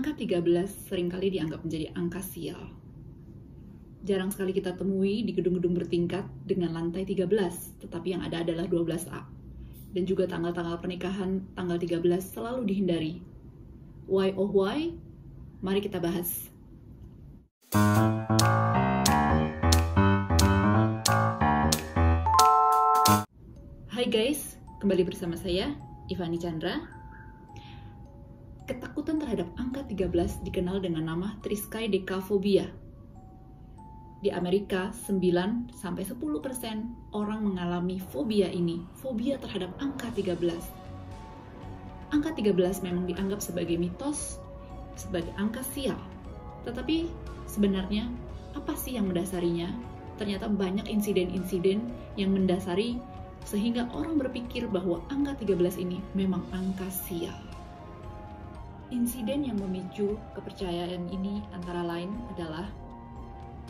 Angka 13 sering kali dianggap menjadi angka sial. Jarang sekali kita temui di gedung-gedung bertingkat dengan lantai 13, tetapi yang ada adalah 12A. Dan juga tanggal-tanggal pernikahan tanggal 13 selalu dihindari. Why oh why? Mari kita bahas. Hai guys, kembali bersama saya, Ivani Chandra, Ketakutan terhadap angka 13 dikenal dengan nama triskaidekaphobia. Di Amerika, 9 sampai 10% orang mengalami fobia ini, fobia terhadap angka 13. Angka 13 memang dianggap sebagai mitos, sebagai angka sial. Tetapi sebenarnya apa sih yang mendasarinya? Ternyata banyak insiden-insiden yang mendasari sehingga orang berpikir bahwa angka 13 ini memang angka sial. Insiden yang memicu kepercayaan ini antara lain adalah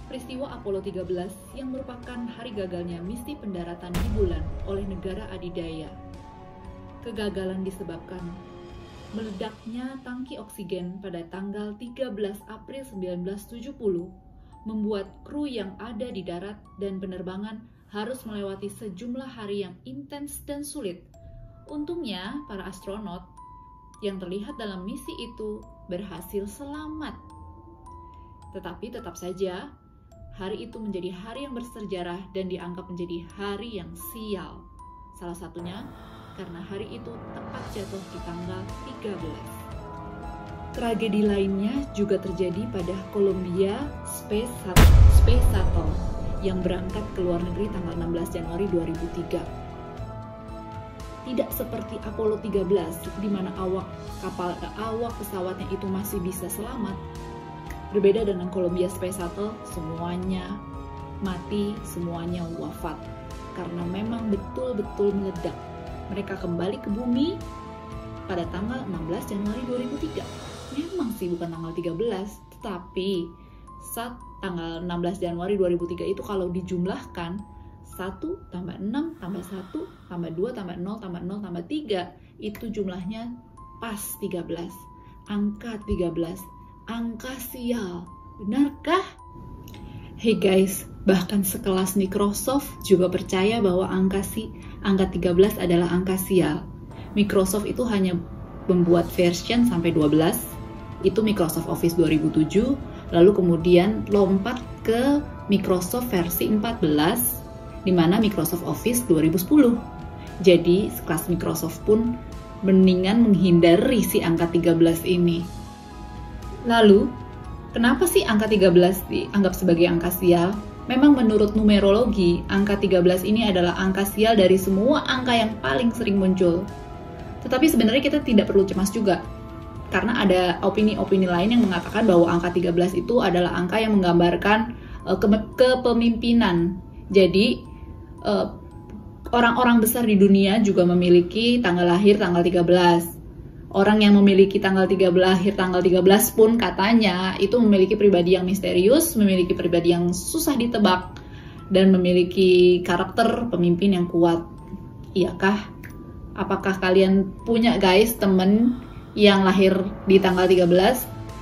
peristiwa Apollo 13 yang merupakan hari gagalnya misi pendaratan di bulan oleh negara adidaya. Kegagalan disebabkan meledaknya tangki oksigen pada tanggal 13 April 1970 membuat kru yang ada di darat dan penerbangan harus melewati sejumlah hari yang intens dan sulit. Untungnya, para astronot yang terlihat dalam misi itu berhasil selamat. Tetapi tetap saja, hari itu menjadi hari yang bersejarah dan dianggap menjadi hari yang sial. Salah satunya karena hari itu tepat jatuh di tanggal 13. Tragedi lainnya juga terjadi pada Columbia Space Shuttle yang berangkat ke luar negeri tanggal 16 Januari 2003 tidak seperti Apollo 13 di mana awak kapal awak pesawatnya itu masih bisa selamat. Berbeda dengan Columbia Space Shuttle, semuanya mati, semuanya wafat karena memang betul-betul meledak. Mereka kembali ke bumi pada tanggal 16 Januari 2003. Memang sih bukan tanggal 13, tetapi saat tanggal 16 Januari 2003 itu kalau dijumlahkan 1 tambah 6 tambah 1 tambah 2 tambah 0 tambah 0 tambah 3 itu jumlahnya pas 13 angka 13 angka sial. Benarkah? Hey guys, bahkan sekelas Microsoft juga percaya bahwa angka si angka 13 adalah angka sial. Microsoft itu hanya membuat version sampai 12 itu Microsoft Office 2007 lalu kemudian lompat ke Microsoft versi 14 di mana Microsoft Office 2010. Jadi, kelas Microsoft pun mendingan menghindari si angka 13 ini. Lalu, kenapa sih angka 13 dianggap sebagai angka sial? Memang menurut numerologi, angka 13 ini adalah angka sial dari semua angka yang paling sering muncul. Tetapi sebenarnya kita tidak perlu cemas juga, karena ada opini-opini lain yang mengatakan bahwa angka 13 itu adalah angka yang menggambarkan uh, kepemimpinan. Jadi eh, orang-orang besar di dunia juga memiliki tanggal lahir tanggal 13. Orang yang memiliki tanggal 13 lahir tanggal 13 pun katanya itu memiliki pribadi yang misterius, memiliki pribadi yang susah ditebak dan memiliki karakter pemimpin yang kuat. Iyakah? Apakah kalian punya guys temen yang lahir di tanggal 13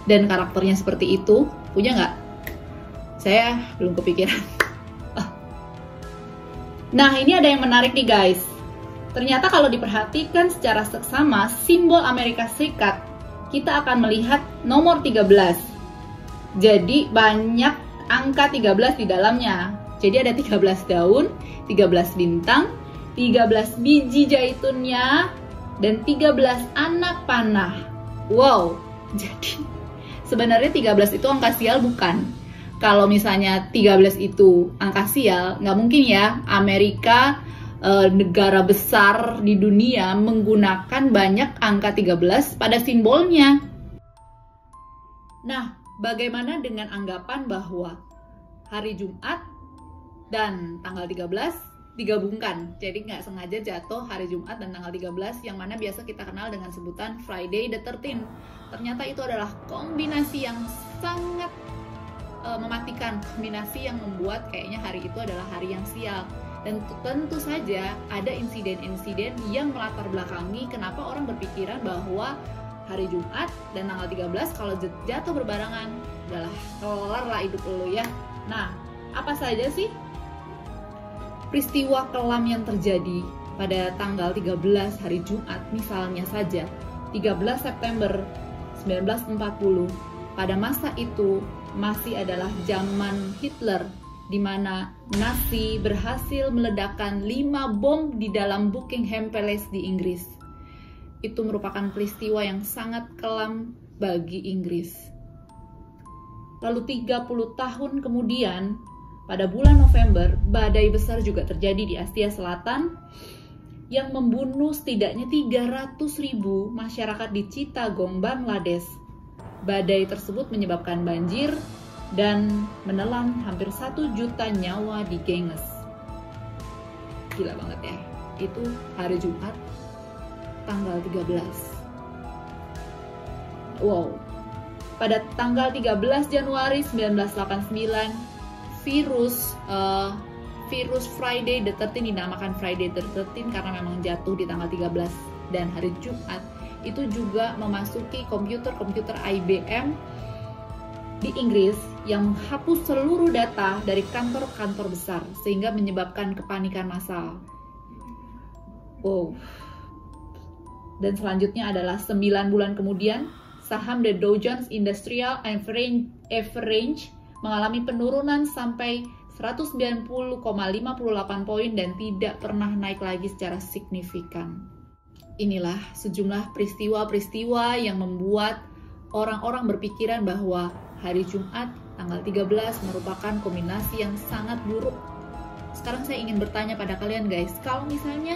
dan karakternya seperti itu? Punya nggak? Saya belum kepikiran. Nah, ini ada yang menarik nih guys. Ternyata kalau diperhatikan secara seksama simbol Amerika Serikat, kita akan melihat nomor 13. Jadi banyak angka 13 di dalamnya. Jadi ada 13 daun, 13 bintang, 13 biji jaitunnya, dan 13 anak panah. Wow, jadi sebenarnya 13 itu angka sial bukan? Kalau misalnya 13 itu angka sial, nggak mungkin ya Amerika e, negara besar di dunia menggunakan banyak angka 13 pada simbolnya. Nah, bagaimana dengan anggapan bahwa hari Jumat dan tanggal 13 digabungkan. Jadi nggak sengaja jatuh hari Jumat dan tanggal 13 yang mana biasa kita kenal dengan sebutan Friday the 13. Ternyata itu adalah kombinasi yang sangat uh, mematikan kombinasi yang membuat kayaknya hari itu adalah hari yang sial dan tentu saja ada insiden-insiden yang melatar belakangi kenapa orang berpikiran bahwa hari Jumat dan tanggal 13 kalau jatuh berbarengan adalah kelar lah hidup lo ya. Nah, apa saja sih peristiwa kelam yang terjadi pada tanggal 13 hari Jumat misalnya saja 13 September 1940 pada masa itu masih adalah zaman Hitler di mana Nazi berhasil meledakkan 5 bom di dalam Buckingham Palace di Inggris. Itu merupakan peristiwa yang sangat kelam bagi Inggris. Lalu 30 tahun kemudian, pada bulan November, badai besar juga terjadi di Asia Selatan yang membunuh setidaknya 300 ribu masyarakat di Chittagong, Bangladesh. Badai tersebut menyebabkan banjir, dan menelan hampir satu juta nyawa di Ganges. Gila banget ya. Itu hari Jumat tanggal 13. Wow. Pada tanggal 13 Januari 1989, virus uh, virus Friday the 13 dinamakan Friday the 13 karena memang jatuh di tanggal 13 dan hari Jumat itu juga memasuki komputer-komputer IBM di Inggris yang menghapus seluruh data dari kantor-kantor besar sehingga menyebabkan kepanikan massal. Wow. Dan selanjutnya adalah 9 bulan kemudian, saham The Dow Jones Industrial Average mengalami penurunan sampai 190,58 poin dan tidak pernah naik lagi secara signifikan. Inilah sejumlah peristiwa-peristiwa yang membuat orang-orang berpikiran bahwa hari Jumat tanggal 13 merupakan kombinasi yang sangat buruk. Sekarang saya ingin bertanya pada kalian guys, kalau misalnya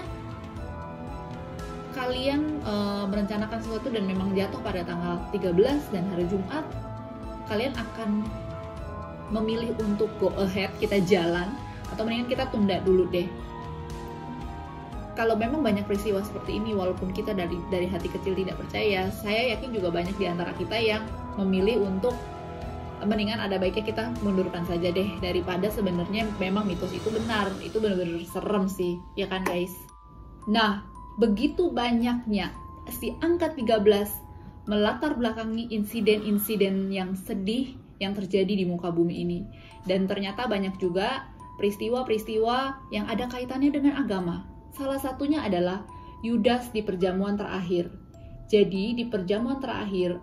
kalian e, merencanakan sesuatu dan memang jatuh pada tanggal 13 dan hari Jumat, kalian akan memilih untuk go ahead kita jalan atau mendingan kita tunda dulu deh kalau memang banyak peristiwa seperti ini walaupun kita dari dari hati kecil tidak percaya saya yakin juga banyak di antara kita yang memilih untuk mendingan ada baiknya kita mundurkan saja deh daripada sebenarnya memang mitos itu benar. Itu benar-benar serem sih ya kan guys? Nah begitu banyaknya si angka 13 melatar belakangi insiden-insiden yang sedih yang terjadi di muka bumi ini. Dan ternyata banyak juga peristiwa-peristiwa yang ada kaitannya dengan agama salah satunya adalah Yudas di perjamuan terakhir. Jadi di perjamuan terakhir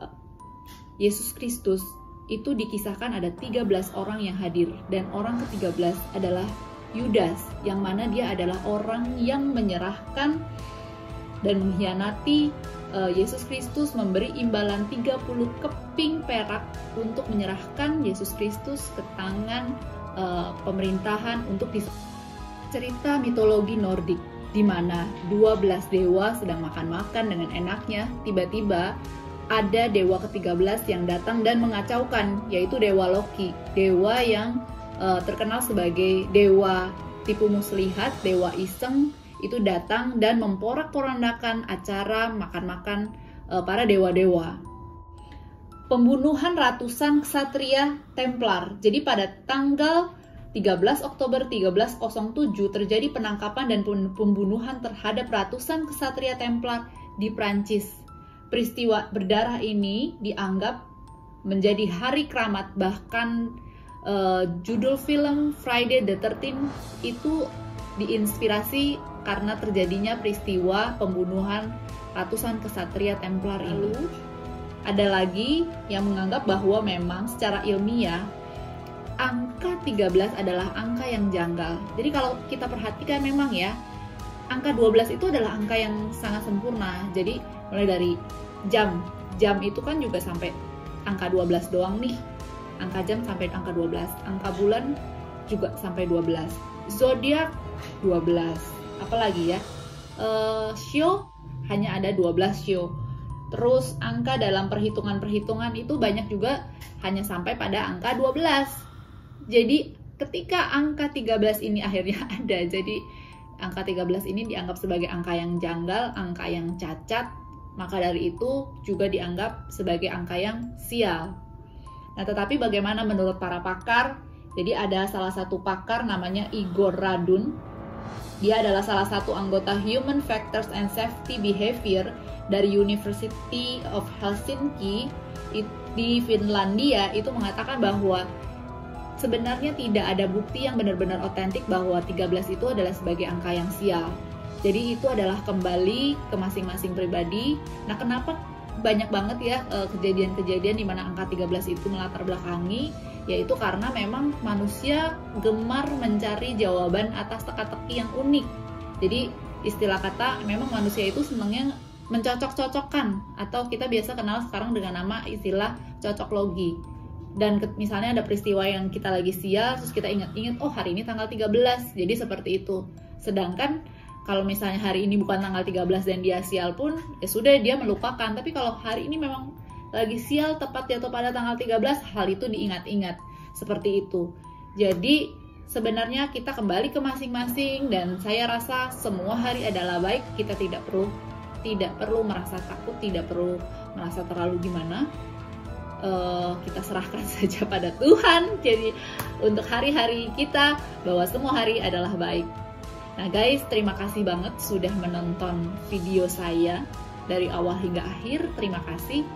Yesus Kristus itu dikisahkan ada 13 orang yang hadir. Dan orang ke-13 adalah Yudas yang mana dia adalah orang yang menyerahkan dan mengkhianati uh, Yesus Kristus memberi imbalan 30 keping perak untuk menyerahkan Yesus Kristus ke tangan uh, pemerintahan untuk cerita mitologi Nordik di mana 12 dewa sedang makan-makan dengan enaknya tiba-tiba ada dewa ke-13 yang datang dan mengacaukan, yaitu dewa Loki, dewa yang uh, terkenal sebagai dewa tipu muslihat, dewa iseng, itu datang dan memporak-porandakan acara makan-makan uh, para dewa-dewa. Pembunuhan ratusan ksatria Templar. Jadi pada tanggal 13 Oktober 1307 terjadi penangkapan dan pembunuhan terhadap ratusan ksatria Templar di Prancis peristiwa berdarah ini dianggap menjadi hari keramat bahkan uh, judul film Friday the 13 itu diinspirasi karena terjadinya peristiwa pembunuhan ratusan kesatria Templar ini. Ada lagi yang menganggap bahwa memang secara ilmiah angka 13 adalah angka yang janggal. Jadi kalau kita perhatikan memang ya, angka 12 itu adalah angka yang sangat sempurna. Jadi mulai dari jam jam itu kan juga sampai angka 12 doang nih. Angka jam sampai angka 12 angka bulan juga sampai 12 zodiak 12 apalagi ya? Uh, show hanya ada 12 show terus angka dalam perhitungan-perhitungan itu banyak juga hanya sampai pada angka 12 jadi ketika angka 13 ini akhirnya ada jadi angka 13 ini dianggap sebagai angka yang janggal, angka yang cacat, maka dari itu juga dianggap sebagai angka yang sial. Nah, tetapi bagaimana menurut para pakar? Jadi ada salah satu pakar namanya Igor Radun. Dia adalah salah satu anggota Human Factors and Safety Behavior dari University of Helsinki di Finlandia itu mengatakan bahwa sebenarnya tidak ada bukti yang benar-benar otentik bahwa 13 itu adalah sebagai angka yang sial. Jadi itu adalah kembali ke masing-masing pribadi. Nah, kenapa banyak banget ya eh, kejadian-kejadian di mana angka 13 itu melatar belakangi yaitu karena memang manusia gemar mencari jawaban atas teka-teki yang unik. Jadi istilah kata memang manusia itu senangnya mencocok-cocokkan atau kita biasa kenal sekarang dengan nama istilah cocok logi. Dan misalnya ada peristiwa yang kita lagi sial terus kita ingat-ingat oh hari ini tanggal 13. Jadi seperti itu. Sedangkan kalau misalnya hari ini bukan tanggal 13 dan dia sial pun ya sudah dia melupakan. Tapi kalau hari ini memang lagi sial tepat jatuh pada tanggal 13 hal itu diingat-ingat seperti itu jadi sebenarnya kita kembali ke masing-masing dan saya rasa semua hari adalah baik kita tidak perlu tidak perlu merasa takut tidak perlu merasa terlalu gimana uh, kita serahkan saja pada Tuhan jadi untuk hari-hari kita bahwa semua hari adalah baik nah guys terima kasih banget sudah menonton video saya dari awal hingga akhir terima kasih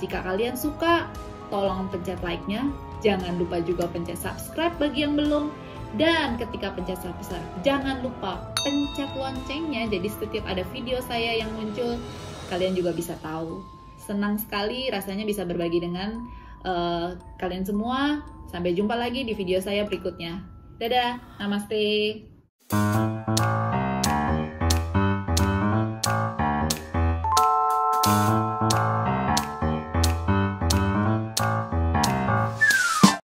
jika kalian suka, tolong pencet like-nya. Jangan lupa juga pencet subscribe bagi yang belum. Dan ketika pencet subscribe, jangan lupa pencet loncengnya. Jadi setiap ada video saya yang muncul, kalian juga bisa tahu. Senang sekali rasanya bisa berbagi dengan uh, kalian semua. Sampai jumpa lagi di video saya berikutnya. Dadah, namaste.